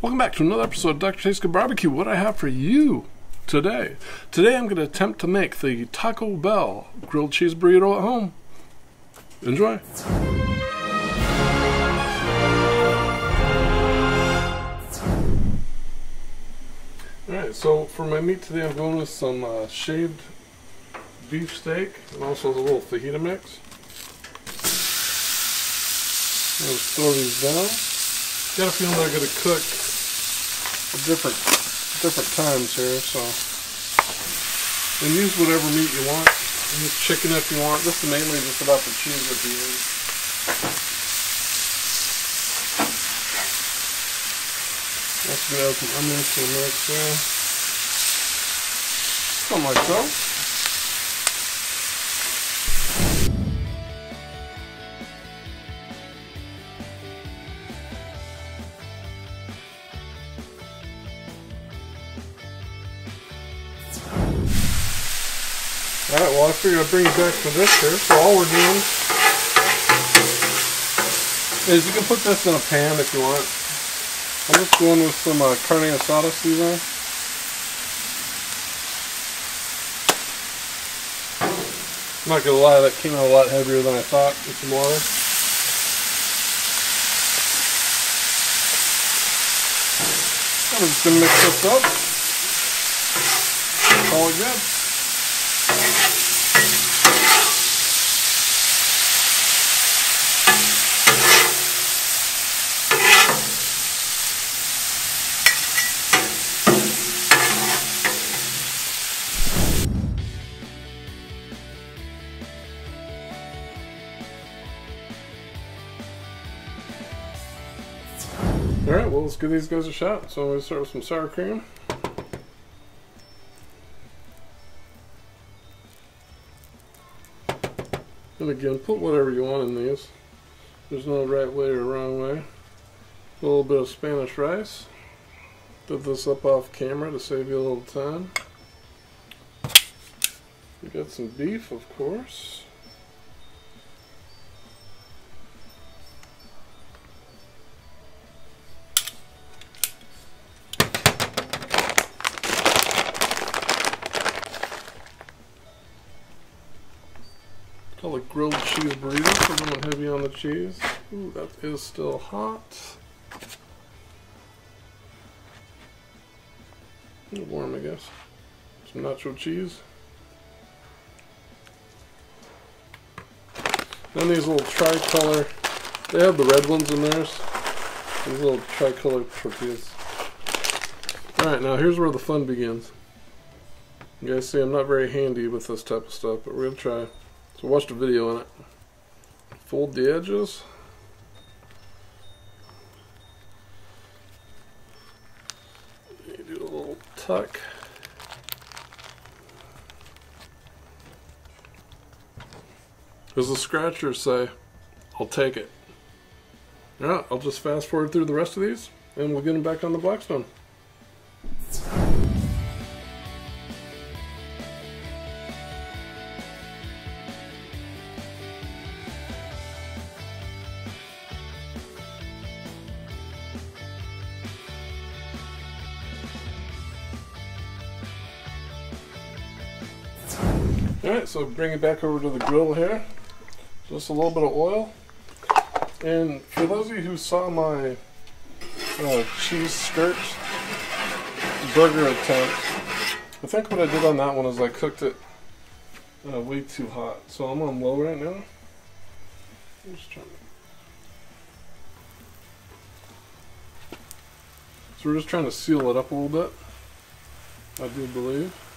Welcome back to another episode of Dr. Good Barbecue. What I have for you today. Today I'm going to attempt to make the Taco Bell grilled cheese burrito at home. Enjoy. Alright, so for my meat today I'm going with some uh, shaved beef steak and also a little fajita mix. I'll just throw these down. Got a feeling they're going to cook different different times here, so and use whatever meat you want. Use chicken if you want. This is mainly just about the cheese at the end. Let's add some onions to the mix there. Something like so. Alright, well I figured I'd bring you back for this here. So all we're doing is you can put this in a pan if you want. I'm just going with some uh, carne asada seasoning. I'm not gonna lie, that came out a lot heavier than I thought with some water. I'm just gonna mix this up. Call it good. Alright, well let's give these guys a shot. So I'm going to start with some sour cream. And again, put whatever you want in these. There's no right way or wrong way. A little bit of Spanish rice. Did this up off camera to save you a little time. We got some beef, of course. Grilled cheese burrito, so I'm going heavy on the cheese. Ooh, that is still hot. A little warm, I guess. Some nacho cheese. Then these little tricolor, they have the red ones in theirs. These little tricolor tortillas. Alright, now here's where the fun begins. You guys see I'm not very handy with this type of stuff, but we're going to try. So watch the video on it. Fold the edges. You do a little tuck. As the scratchers say, I'll take it. Yeah, I'll just fast forward through the rest of these and we'll get them back on the Blackstone. Alright, so bring it back over to the grill here. Just a little bit of oil. And for those of you who saw my uh, cheese skirt burger attempt, I think what I did on that one is I cooked it uh, way too hot. So I'm on low right now. Just trying. So we're just trying to seal it up a little bit. I do believe.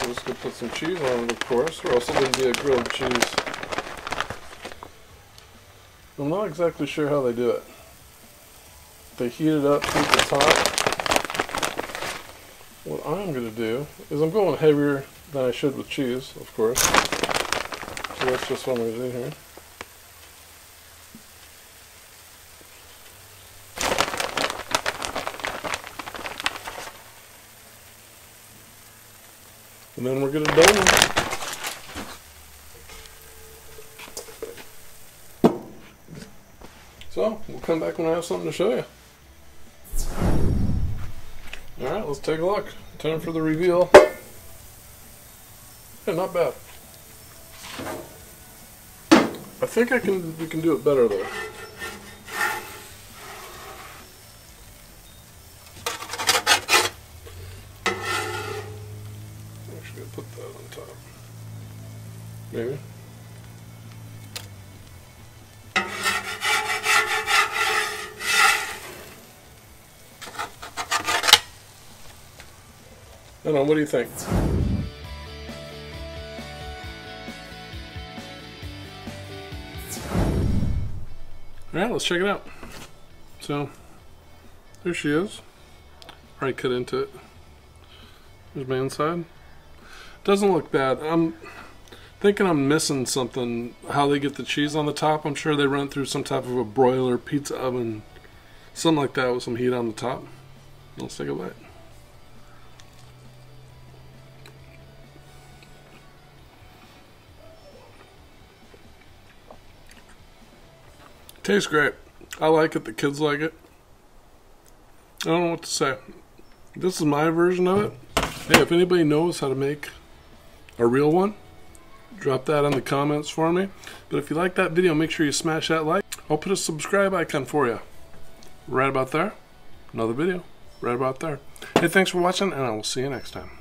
So let's go put some cheese on it, of course, or else it wouldn't be a grilled cheese. I'm not exactly sure how they do it. They heat it up to the top. What I'm going to do is I'm going heavier than I should with cheese, of course. So that's just what I'm going to do here. And then we're going to them. So, we'll come back when I have something to show you. Alright, let's take a look. Time for the reveal. Yeah, not bad. I think I can we can do it better though. Actually, I'll put that on top. Maybe. I don't know, what do you think? Alright, let's check it out. So, there she is. Probably cut into it. There's my inside. Doesn't look bad. I'm thinking I'm missing something. How they get the cheese on the top. I'm sure they run through some type of a broiler, pizza oven, something like that with some heat on the top. Let's take a bite. Tastes great. I like it. The kids like it. I don't know what to say. This is my version of it. Hey, if anybody knows how to make a real one, drop that in the comments for me. But if you like that video, make sure you smash that like. I'll put a subscribe icon for you. Right about there. Another video. Right about there. Hey, thanks for watching, and I will see you next time.